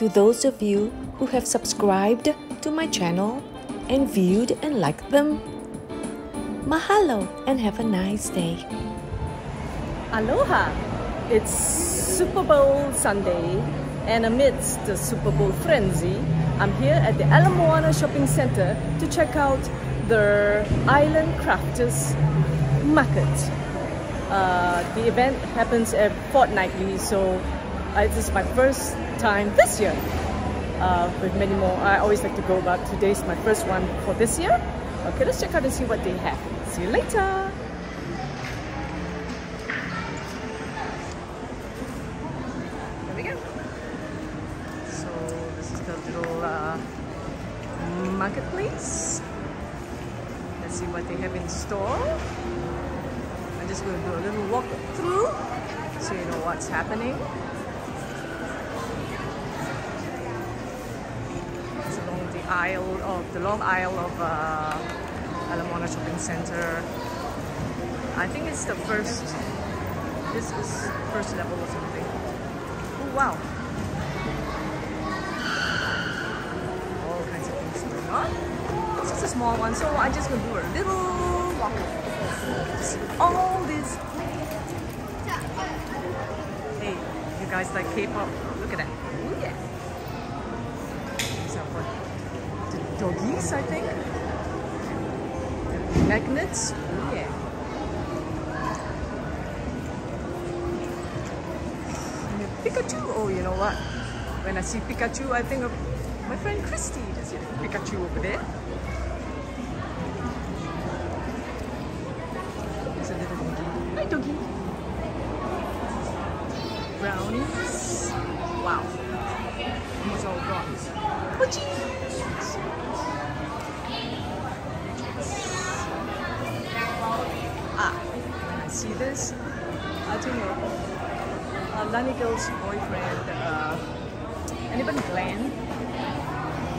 to those of you who have subscribed to my channel and viewed and liked them. Mahalo and have a nice day. Aloha! It's Super Bowl Sunday and amidst the Super Bowl frenzy, I'm here at the Ala Moana Shopping Center to check out the Island Crafters Market. Uh, the event happens fortnightly, so uh, this is my first time this year. Uh, with many more, I always like to go, but today's my first one for this year. Okay, let's check out and see what they have. See you later! We go. So this is the little uh, marketplace. Let's see what they have in store. I'm just going to do a little walk through so you know what's happening. Aisle of the long aisle of uh, Ala Moana Shopping Center. I think it's the first. This is first level or something. Oh wow! All kinds of things going on. It's just a small one, so I just gonna do a little walk all these. Hey, you guys like K-pop? Look at that! Oh yeah! These are for the I think. Magnets. Oh yeah. Pikachu. Oh, you know what? When I see Pikachu, I think of my friend Christy. There's Pikachu over there. There's a little doggy. Hi, doggy. Brownies. Wow. Almost all gone. Poochies. Ah, when I I think of uh, Lani Girl's boyfriend, uh, anybody Glenn,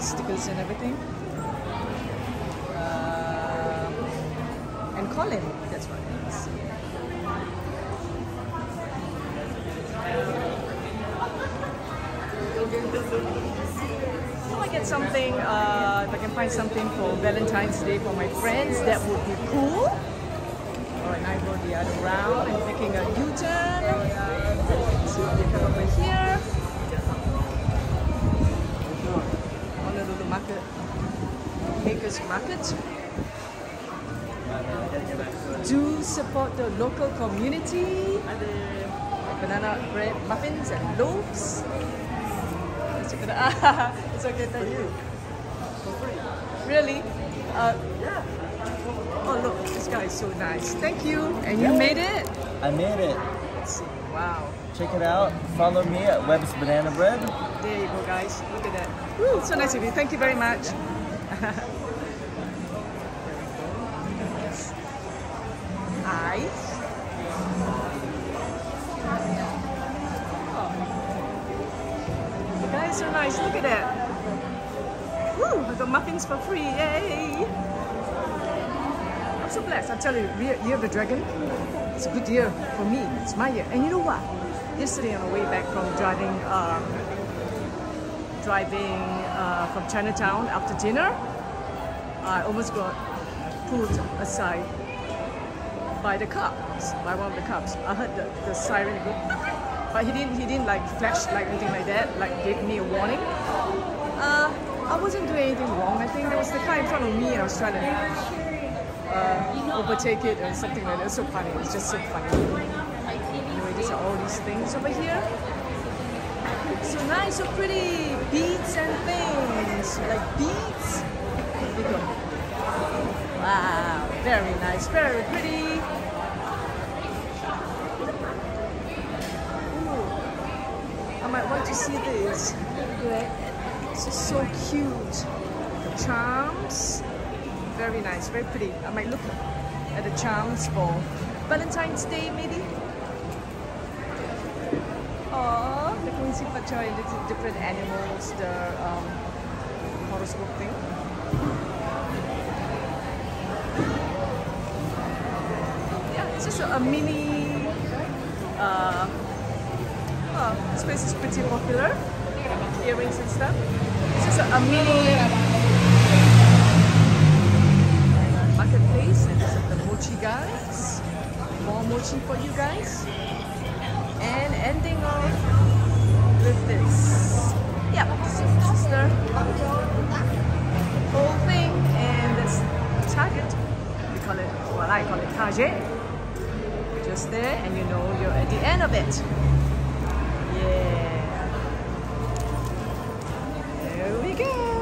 stickers and everything. Uh, and Colin, that's what it is. I get something, uh, if I can find something for Valentine's Day for my friends, that would be cool. Now I go the other round. I'm taking a U-turn. So we come over here. Honolulu Market. Makers Market. Do support the local community. Banana bread muffins and loaves. It's okay, thank you. Really? Uh, Oh look, this guy is so nice. Thank you. And you made it? I made it. Wow. Check it out. Follow me at Webb's Banana Bread. There you go guys. Look at that. Woo, so nice of you. Thank you very much. Ice. Oh. The guys so nice. Look at that. I got muffins for free. Yay. I'm so blessed. I tell you, year of the dragon, it's a good year for me. It's my year. And you know what? Yesterday on the way back from driving, um, driving uh, from Chinatown after dinner, I almost got pulled aside by the cops, by one of the cops. I heard the, the siren go, but he didn't. He didn't like flash like anything like that. Like gave me a warning. Uh, I wasn't doing anything wrong. I think there was the car in front of me, and I was trying to uh, overtake it or something like that. It's so funny. It's just so funny. Anyway, these are all these things over here. So nice, so pretty. Beads and things. Like beads. There you go. Wow, very nice, very pretty. Ooh, I might want to see this. This is so cute. The charms. Very nice, very pretty. I might look at the charms for Valentine's Day maybe. Oh, the Quincy Pachoy, different animals, the um, horoscope thing. Yeah, it's just a, a mini. Uh, uh, this place is pretty popular. earrings and stuff. This is a, mini marketplace, and this is the mochi guys. More mochi for you guys. And ending off with this. Yep, sister. Whole thing, and this Target. We call it, well, I call it Target. Just there, and you know you're at the end of it. Yeah. Here we go.